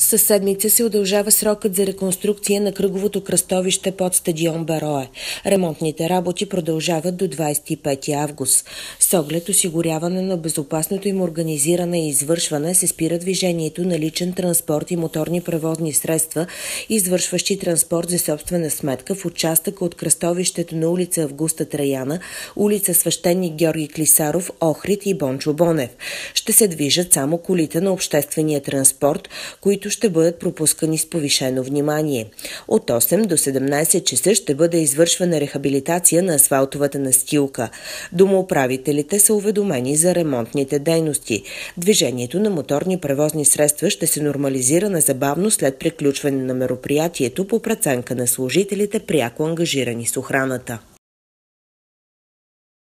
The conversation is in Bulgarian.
Със седмица се удължава срокът за реконструкция на кръговото кръстовище под стадион Берое. Ремонтните работи продължават до 25 август. С оглед осигуряване на безопасното им организиране и извършване се спира движението на личен транспорт и моторни превозни средства, извършващи транспорт за собствена сметка в участъка от кръстовището на улица Августа Траяна, улица Свещеник Георги Клисаров, Охрид и Бончо Бонев. Ще се движат само колите на обществения транспорт, които които ще бъдат пропускани с повишено внимание. От 8 до 17 часа ще бъде извършвана рехабилитация на асфалтовата настилка. Домоуправителите са уведомени за ремонтните дейности. Движението на моторни превозни средства ще се нормализира незабавно след приключване на мероприятието по преценка на служителите, пряко ангажирани с охраната.